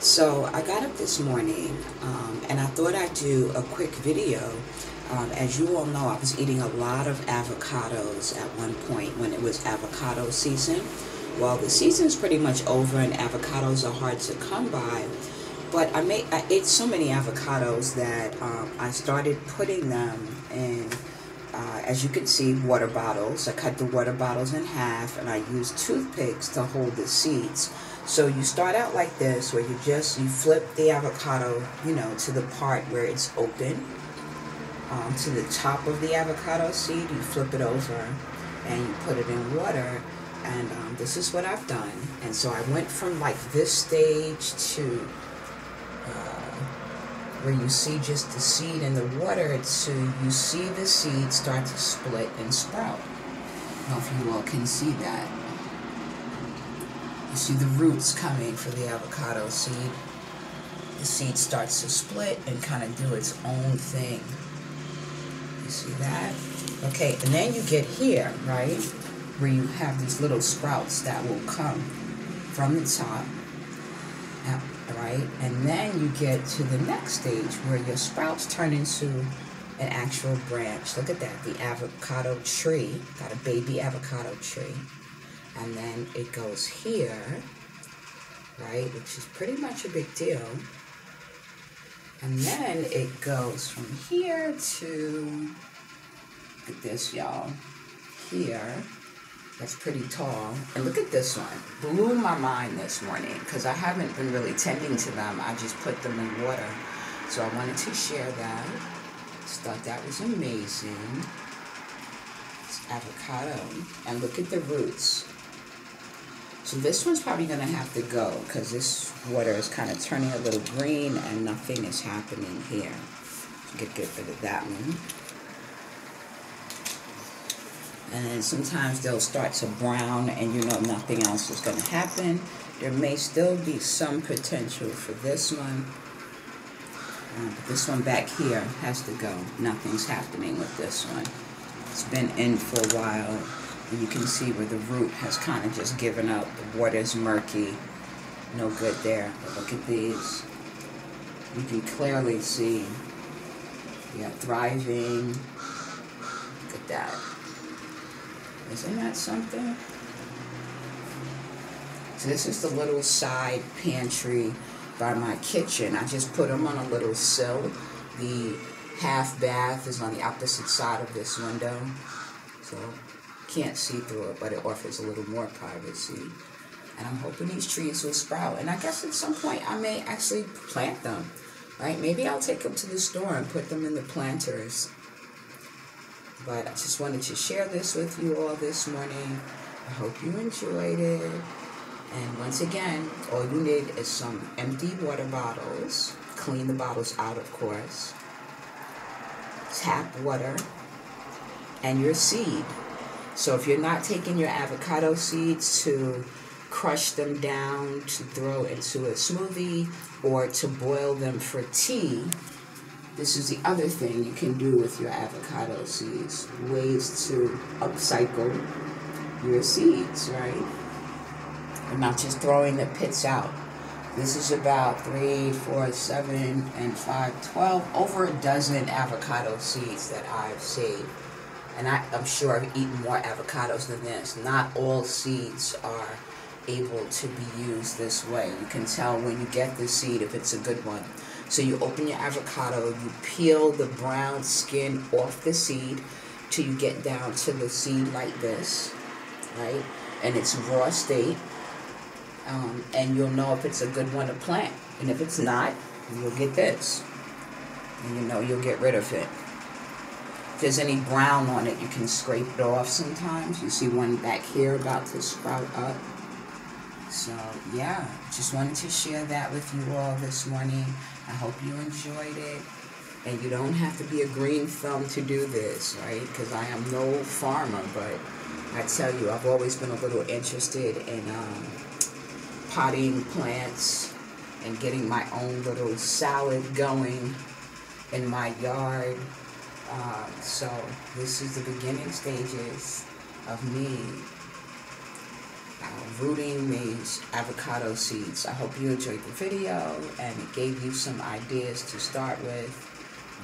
So I got up this morning um, and I thought I'd do a quick video. Um, as you all know, I was eating a lot of avocados at one point when it was avocado season. Well, the season's pretty much over and avocados are hard to come by. But I made I ate so many avocados that um, I started putting them in, uh, as you can see, water bottles. I cut the water bottles in half and I used toothpicks to hold the seeds. So you start out like this, where you just, you flip the avocado, you know, to the part where it's open, um, to the top of the avocado seed, you flip it over and you put it in water. And um, this is what I've done. And so I went from like this stage to uh, where you see just the seed in the water to you see the seed start to split and sprout. I know if you all can see that. You see the roots coming for the avocado seed. The seed starts to split and kind of do its own thing. You see that? Okay, and then you get here, right? Where you have these little sprouts that will come from the top. Uh, right? And then you get to the next stage where your sprouts turn into an actual branch. Look at that, the avocado tree. Got a baby avocado tree and then it goes here, right, which is pretty much a big deal. And then it goes from here to, at this, y'all, here. That's pretty tall. And look at this one. Blew my mind this morning because I haven't been really tending to them. I just put them in water. So I wanted to share that. Just thought that was amazing. It's avocado. And look at the roots. So this one's probably going to have to go because this water is kind of turning a little green and nothing is happening here. Get get rid of that one. And sometimes they'll start to brown and you know nothing else is going to happen. There may still be some potential for this one. Uh, but this one back here has to go. Nothing's happening with this one. It's been in for a while and you can see where the root has kind of just given up. The water's murky. No good there. But look at these. You can clearly see. Yeah, thriving. Look at that. Isn't that something? So this is the little side pantry by my kitchen. I just put them on a little sill. The half bath is on the opposite side of this window. So can't see through it, but it offers a little more privacy. And I'm hoping these trees will sprout. And I guess at some point I may actually plant them, right? Maybe I'll take them to the store and put them in the planters. But I just wanted to share this with you all this morning. I hope you enjoyed it. And once again, all you need is some empty water bottles. Clean the bottles out, of course. Tap water and your seed. So if you're not taking your avocado seeds to crush them down to throw into a smoothie or to boil them for tea, this is the other thing you can do with your avocado seeds. Ways to upcycle your seeds, right? And not just throwing the pits out. This is about three, four, seven, and five, twelve, over a dozen avocado seeds that I've saved and I, am sure I've eaten more avocados than this. Not all seeds are able to be used this way. You can tell when you get the seed if it's a good one. So you open your avocado, you peel the brown skin off the seed till you get down to the seed like this, right? And it's raw state. Um, and you'll know if it's a good one to plant. And if it's not, you'll get this. And you know you'll get rid of it there's any brown on it, you can scrape it off sometimes. You see one back here about to sprout up. So, yeah, just wanted to share that with you all this morning. I hope you enjoyed it. And you don't have to be a green thumb to do this, right? Because I am no farmer, but I tell you, I've always been a little interested in um, potting plants and getting my own little salad going in my yard uh, so this is the beginning stages of me rooting these avocado seeds. I hope you enjoyed the video and it gave you some ideas to start with.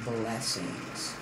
Blessings.